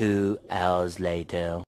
Two hours later.